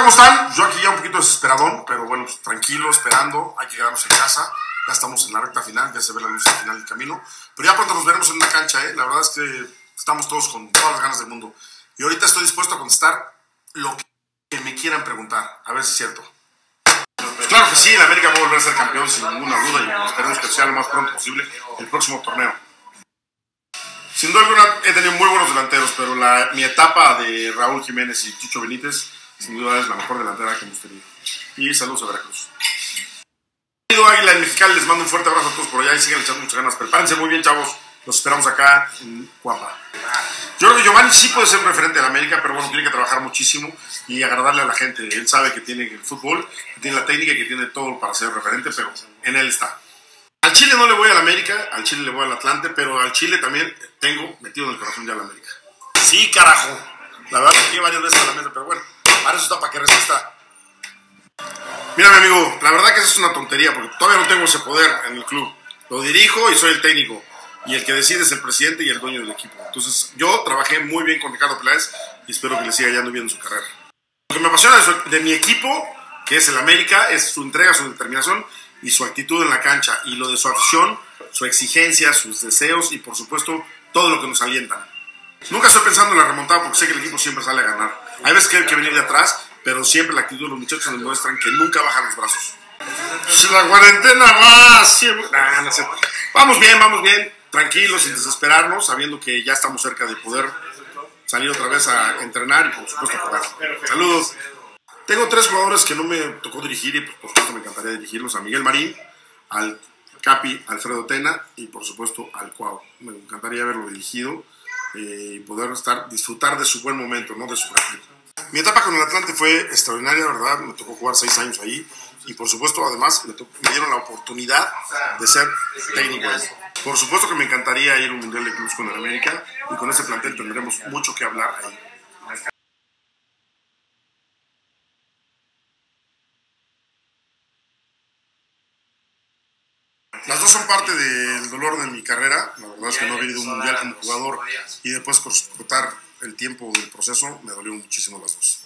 ¿Cómo están? Yo aquí ya un poquito desesperadón, pero bueno, pues, tranquilo, esperando. Hay que quedarnos en casa. Ya estamos en la recta final, ya se ve la luz al final del camino. Pero ya pronto nos veremos en una cancha, ¿eh? La verdad es que estamos todos con todas las ganas del mundo. Y ahorita estoy dispuesto a contestar lo que me quieran preguntar, a ver si es cierto. Claro que sí, el América va a volver a ser campeón sin ninguna duda y esperemos que sea lo más pronto posible el próximo torneo. Sin duda alguna he tenido muy buenos delanteros, pero la, mi etapa de Raúl Jiménez y Chucho Benítez sin duda es la mejor delantera que hemos tenido. Y saludos a Veracruz. Querido Águila en Mexicali, les mando un fuerte abrazo a todos por allá y sigan echando muchas ganas. Prepárense muy bien, chavos. Los esperamos acá en Guapa. Yo creo que Giovanni sí puede ser un referente de la América, pero bueno, tiene que trabajar muchísimo y agradarle a la gente. Él sabe que tiene el fútbol, que tiene la técnica y que tiene todo para ser referente, pero en él está. Al Chile no le voy al América, al Chile le voy al Atlante, pero al Chile también tengo metido en el corazón ya al América. Sí, carajo. La verdad que aquí varias veces a la mesa, pero bueno, para eso está para que resista. Mira, mi amigo, la verdad que eso es una tontería, porque todavía no tengo ese poder en el club. Lo dirijo y soy el técnico. Y el que decide es el presidente y el dueño del equipo. Entonces, yo trabajé muy bien con Ricardo Peláez y espero que le siga yendo bien en su carrera. Lo que me apasiona de, de mi equipo, que es el América, es su entrega, su determinación y su actitud en la cancha. Y lo de su afición, su exigencia, sus deseos y, por supuesto, todo lo que nos alientan. Nunca estoy pensando en la remontada porque sé que el equipo siempre sale a ganar. Hay veces que hay que venir de atrás, pero siempre la actitud de los muchachos demuestran que nunca bajan los brazos. La cuarentena va, siempre... Nah, no sé. Vamos bien, vamos bien, tranquilos, sin desesperarnos, sabiendo que ya estamos cerca de poder salir otra vez a entrenar y por supuesto jugar. Saludos. Tengo tres jugadores que no me tocó dirigir y por supuesto me encantaría dirigirlos. A Miguel Marín, al Capi Alfredo Tena y por supuesto al Cuau. Me encantaría haberlo dirigido y poder estar, disfrutar de su buen momento, no de su retiro. Mi etapa con el Atlante fue extraordinaria, ¿verdad? Me tocó jugar seis años ahí y por supuesto además me, me dieron la oportunidad de ser técnico. Por supuesto que me encantaría ir a un Mundial de Clubes con el América y con ese plantel tendremos mucho que hablar ahí. Las dos son parte del dolor de mi carrera. La verdad es que no haber ido a un mundial como jugador y después cortar el tiempo del proceso me dolió muchísimo las dos.